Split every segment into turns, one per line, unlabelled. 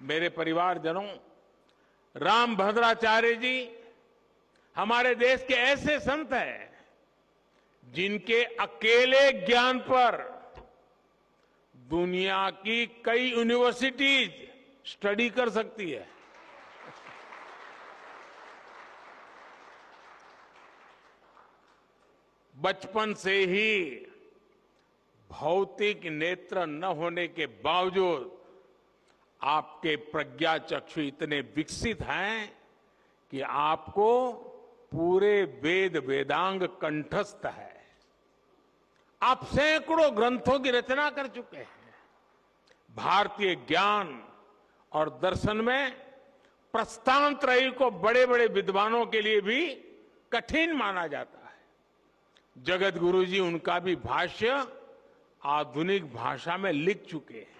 मेरे परिवारजनों, राम भद्राचार्य जी, हमारे देश के ऐसे संत हैं, जिनके अकेले ज्ञान पर दुनिया की कई यूनिवर्सिटीज स्टडी कर सकती है। बचपन से ही भौतिक नेत्र न होने के बावजूद आपके प्रज्ञा चक्षु इतने विकसित हैं कि आपको पूरे वेद, वेदांग कंठस्थ है। आप सैकड़ों ग्रंथों की रचना कर चुके हैं। भारतीय ज्ञान और दर्शन में प्रस्थान त्रयी को बड़े बड़े विद्वानों के लिए भी कठिन माना जाता है। जगत गुरु जी उनका भी भाष्य आधुनिक भाषा में लिख चुके हैं।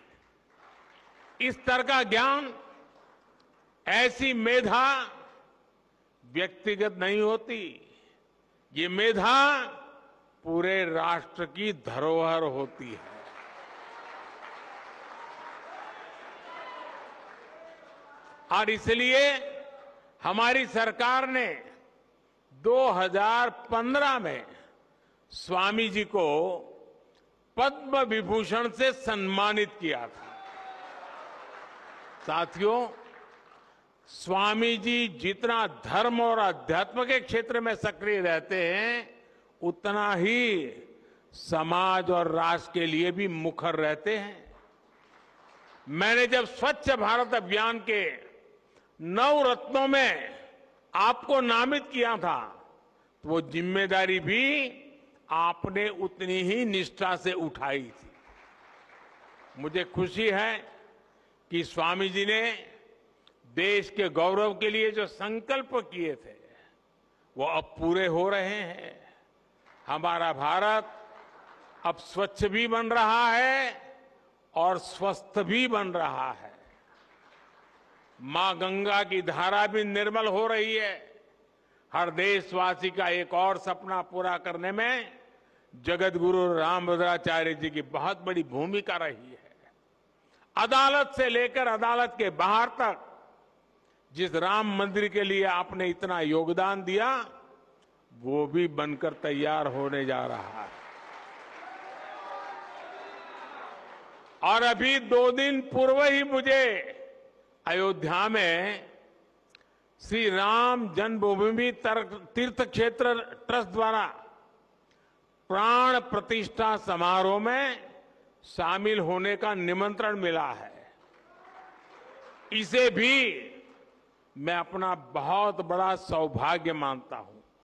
इस तरह का ज्ञान ऐसी मेधा व्यक्तिगत नहीं होती। ये मेधा पूरे राष्ट्र की धरोहर होती है। और इसलिए हमारी सरकार ने 2015 में स्वामी जी को पद्म विभूषण से सम्मानित किया था। साथियों स्वामी जी जितना धर्म और अध्यात्म के क्षेत्र में सक्रिय रहते हैं, उतना ही समाज और राष्ट्र के लिए भी मुखर रहते हैं। मैंने जब स्वच्छ भारत अभियान के नौ रत्नों में आपको नामित किया था तो वो ज़िम्मेदारी भी आपने उतनी ही निष्ठा से उठाई थी। मुझे खुशी है कि स्वामी जी ने देश के गौरव के लिए जो संकल्प किए थे, वो अब पूरे हो रहे हैं। हमारा भारत अब स्वच्छ भी बन रहा है और स्वस्थ भी बन रहा है। माँ गंगा की धारा भी निर्मल हो रही है। हर देशवासी का एक और सपना पूरा करने में जगत गुरु रामभद्राचार्य जी की बहुत बड़ी भूमिका रही है। अदालत से लेकर अदालत के बाहर तक, जिस राम मंदिर के लिए आपने इतना योगदान दिया, वो भी बनकर तैयार होने जा रहा है। और अभी दो दिन पूर्व ही मुझे अयोध्या में श्री राम जन्मभूमि तीर्थ क्षेत्र ट्रस्ट द्वारा प्राण प्रतिष्ठा समारोह में शामिल होने का निमंत्रण मिला है। इसे भी मैं अपना बहुत बड़ा सौभाग्य मानता हूँ।